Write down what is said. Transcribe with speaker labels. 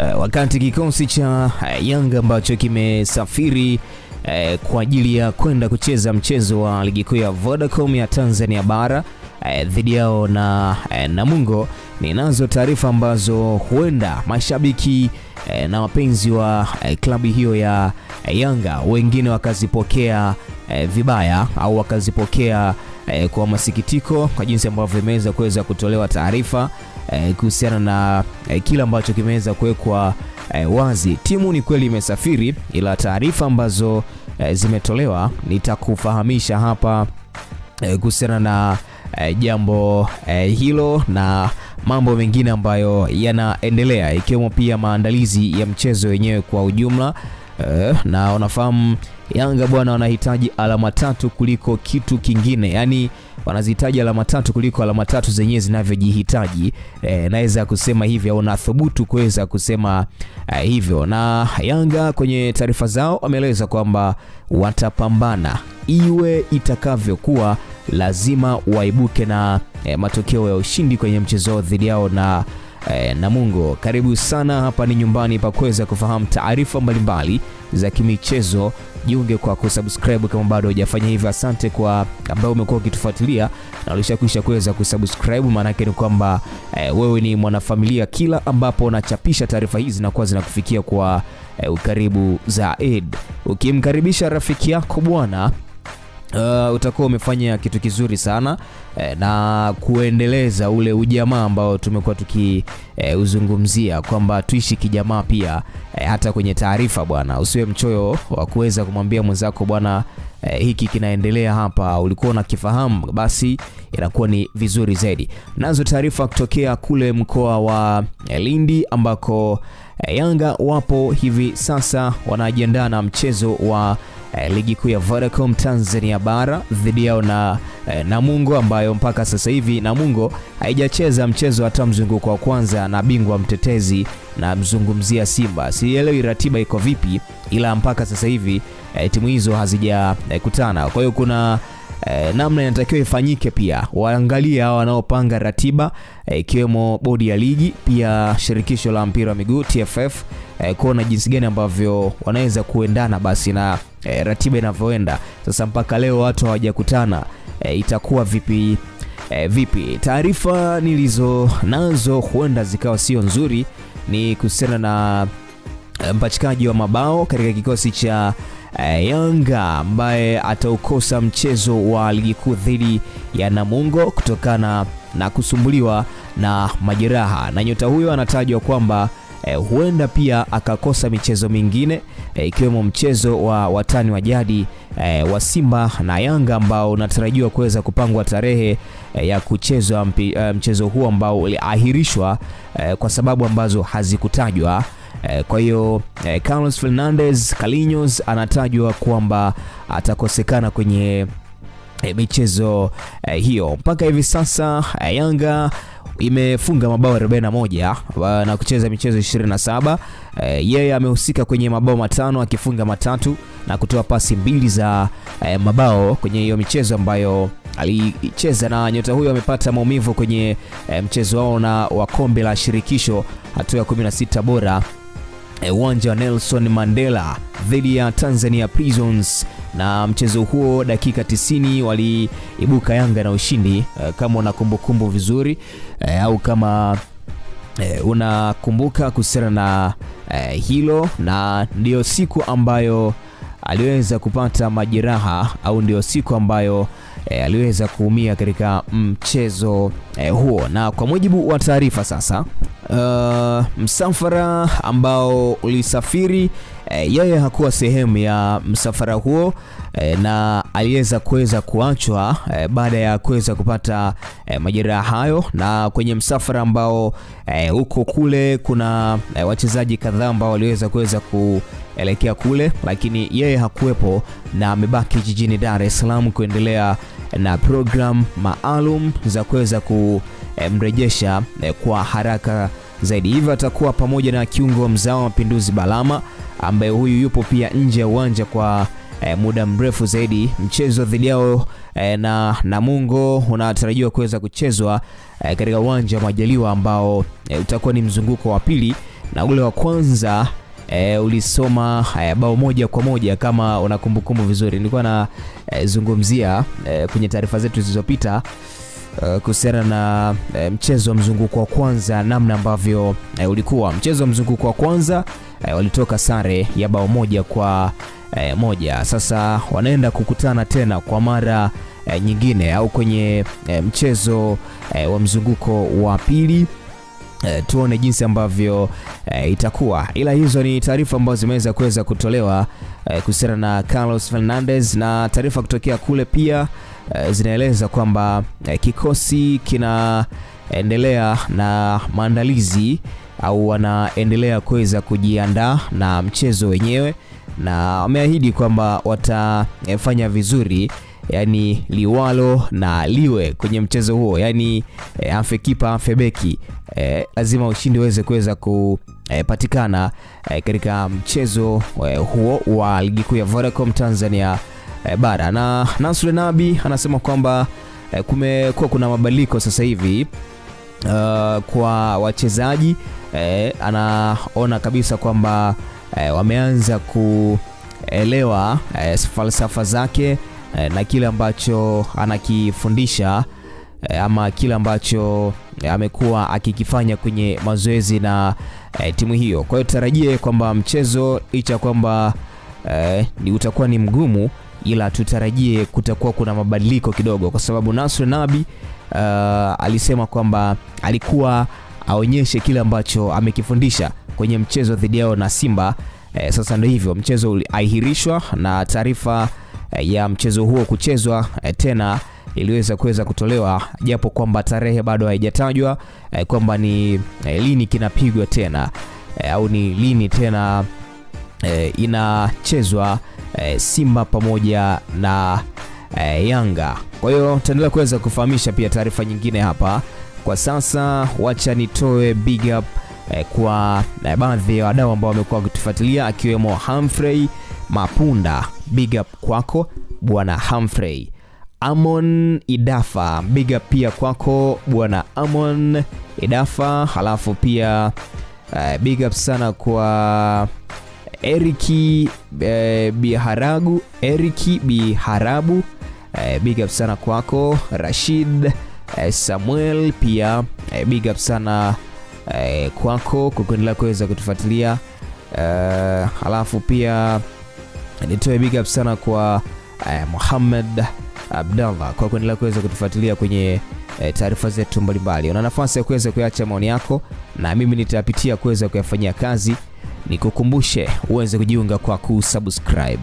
Speaker 1: Uh, wakati kikosi cha uh, Yanga ambacho kimesafiri uh, kwa ajili ya kwenda kucheza mchezo wa ligi kuu ya Vodacom ya Tanzania bara uh, dhidi yao na uh, Namungo, ninazo taarifa ambazo huenda mashabiki uh, na wapenzi wa uh, klabu hiyo ya uh, Yanga wengine wakazipokea uh, vibaya au wakazipokea kwa masikitiko kwa jinsi ambavyo imeweza kuweza kutolewa taarifa eh, kuhusiana na eh, kile ambacho kimeweza kuwekwa eh, wazi. Timu ni kweli imesafiri, ila taarifa ambazo eh, zimetolewa nitakufahamisha hapa eh, kuhusiana na eh, jambo eh, hilo na mambo mengine ambayo yanaendelea ikiwemo pia maandalizi ya mchezo wenyewe kwa ujumla. Eh, na unafahamu Yanga bwana wanahitaji alama tatu kuliko kitu kingine, yaani wanazihitaji alama tatu kuliko alama tatu zenyewe zinavyojihitaji. E, naweza kusema hivyo au nathubutu kuweza kusema e, hivyo. Na Yanga kwenye taarifa zao wameeleza kwamba watapambana iwe itakavyokuwa, lazima waibuke na e, matokeo ya ushindi kwenye mchezo dhidi yao na E, Namungo. Karibu sana, hapa ni nyumbani pa kuweza kufahamu taarifa mbalimbali za kimichezo. Jiunge kwa kusubscribe kama bado hujafanya hivyo. Asante kwa ambao umekuwa ukitufuatilia na ulishakwisha kuweza kusubscribe, maanake ni kwamba e, wewe ni mwanafamilia. Kila ambapo unachapisha taarifa hizi zinakuwa zinakufikia kwa e, ukaribu zaidi. Ukimkaribisha rafiki yako bwana Uh, utakuwa umefanya kitu kizuri sana eh, na kuendeleza ule ujamaa ambao tumekuwa tukiuzungumzia eh, kwamba tuishi kijamaa pia eh, hata kwenye taarifa bwana, usiwe mchoyo wa kuweza kumwambia mwenzako bwana eh, hiki kinaendelea hapa, ulikuwa unakifahamu, basi inakuwa ni vizuri zaidi. Nazo taarifa kutokea kule mkoa wa Lindi ambako eh, Yanga wapo hivi sasa wanajiandaa na mchezo wa Eh, ligi kuu ya Vodacom Tanzania bara dhidi yao na eh, Namungo ambayo mpaka sasa hivi Namungo haijacheza mchezo hata mzunguko wa kwanza na bingwa mtetezi na mzungumzia Simba. Sielewi ratiba iko vipi, ila mpaka sasa hivi eh, timu hizo hazijakutana. Eh, kwa hiyo kuna eh, namna inatakiwa ifanyike, pia waangalie hao wanaopanga ratiba ikiwemo eh, bodi ya ligi, pia shirikisho la mpira wa miguu TFF eh, kuona jinsi gani ambavyo wanaweza kuendana basi na eh, ratiba inavyoenda sasa. Mpaka leo watu hawajakutana, eh, itakuwa vipi? Eh, vipi? Taarifa nilizo nazo huenda zikawa sio nzuri, ni kuhusiana na mpachikaji wa mabao katika kikosi cha eh, Yanga ambaye ataukosa mchezo wa ligi kuu dhidi ya Namungo kutokana na kusumbuliwa na majeraha, na nyota huyo anatajwa kwamba Eh, huenda pia akakosa michezo mingine ikiwemo eh, mchezo wa watani wa jadi eh, wa Simba na Yanga ambao unatarajiwa kuweza kupangwa tarehe eh, ya kuchezwa eh, mchezo huo ambao uliahirishwa eh, kwa sababu ambazo hazikutajwa. Kwa hiyo eh, Carlos Fernandez Carlinhos anatajwa kwamba atakosekana kwenye eh, michezo e, hiyo. Mpaka hivi sasa e, Yanga imefunga mabao 41 na kucheza michezo 27. E, yeye amehusika kwenye mabao matano akifunga matatu na kutoa pasi mbili za e, mabao kwenye hiyo michezo ambayo alicheza, na nyota huyo amepata maumivu kwenye e, mchezo wao na wa kombe la shirikisho hatua ya 16 bora uwanja e, wa Nelson Mandela dhidi ya Tanzania Prisons, na mchezo huo dakika 90 waliibuka Yanga na ushindi. Kama una kumbukumbu vizuri au kama unakumbuka kuhusiana na hilo, na ndiyo siku ambayo aliweza kupata majeraha au ndio siku ambayo E, aliweza kuumia katika mchezo e, huo, na kwa mujibu wa taarifa sasa, uh, msafara ambao ulisafiri e, yeye hakuwa sehemu ya msafara huo e, na aliweza kuweza kuachwa e, baada ya kuweza kupata e, majeraha hayo, na kwenye msafara ambao huko e, kule kuna e, wachezaji kadhaa ambao waliweza kuweza kuelekea kule, lakini yeye hakuwepo na amebaki jijini Dar es Salaam kuendelea na program maalum za kuweza kumrejesha kwa haraka zaidi. Hivyo atakuwa pamoja na kiungo mzao wa Mapinduzi Balama ambaye huyu yupo pia nje ya uwanja kwa e, muda mrefu zaidi. Mchezo dhidi yao e, na Namungo unatarajiwa kuweza kuchezwa e, katika uwanja wa Majaliwa ambao e, utakuwa ni mzunguko wa pili na ule wa kwanza e, ulisoma e, bao moja kwa moja kama unakumbukumbu vizuri. Nilikuwa na e, zungumzia e, kwenye taarifa zetu zilizopita Uh, kuhusiana na uh, mchezo wa mzunguko wa kwanza namna ambavyo uh, ulikuwa mchezo wa mzunguko wa kwanza uh, walitoka sare ya bao moja kwa eh, moja. Sasa wanaenda kukutana tena kwa mara eh, nyingine au kwenye eh, mchezo eh, wa mzunguko wa pili. E, tuone jinsi ambavyo e, itakuwa, ila hizo ni taarifa ambazo zimeweza kuweza kutolewa e, kuhusiana na Carlos Fernandez na taarifa kutokea kule pia e, zinaeleza kwamba e, kikosi kinaendelea na maandalizi au wanaendelea kuweza kujiandaa na mchezo wenyewe, na wameahidi kwamba watafanya vizuri yani liwalo na liwe kwenye mchezo huo, yani e, kipa afe beki e, lazima ushindi uweze kuweza kupatikana e, katika mchezo e, huo wa ligi kuu ya Vodacom Tanzania e, bara. Na Nasre Nabi anasema kwamba e, kumekuwa kuna mabadiliko sasa hivi uh, kwa wachezaji e, anaona kabisa kwamba eh, wameanza kuelewa eh, falsafa zake eh, na kile ambacho anakifundisha eh, ama kile ambacho eh, amekuwa akikifanya kwenye mazoezi na eh, timu hiyo. Kwa hiyo tutarajie kwamba mchezo licha kwamba eh, ni utakuwa ni mgumu, ila tutarajie kutakuwa kuna mabadiliko kidogo, kwa sababu Nasr Nabi uh, alisema kwamba alikuwa aonyeshe kile ambacho amekifundisha kwenye mchezo dhidi yao na Simba. E, sasa ndio hivyo, mchezo uliahirishwa na taarifa ya mchezo huo kuchezwa e, tena iliweza kuweza kutolewa japo kwamba tarehe bado haijatajwa e, kwamba ni e, lini kinapigwa tena e, au ni lini tena e, inachezwa e, Simba pamoja na e, Yanga. Kwa hiyo tutaendelea kuweza kufahamisha pia taarifa nyingine hapa. Kwa sasa wacha nitoe big up eh, kwa eh, baadhi ya wadau ambao wamekuwa wakitufuatilia akiwemo Humphrey Mapunda, big up kwako bwana Humphrey. Amon Idafa, big up pia kwako bwana Amon Idafa. Halafu pia eh, big up sana kwa Eriki eh, Biharagu, Eriki Biharabu, eh, big up sana kwako Rashid uh, Samuel pia eh, big up sana eh, kwako kwa kuendelea kuweza kutufuatilia eh, halafu pia nitoe big up sana kwa eh, Muhammad Abdallah kwa kuendelea kuweza kutufuatilia kwenye eh, taarifa zetu mbalimbali. Una nafasi ya kuweza kuacha maoni yako na mimi nitapitia kuweza kuyafanyia kazi. Nikukumbushe uweze kujiunga kwa kusubscribe.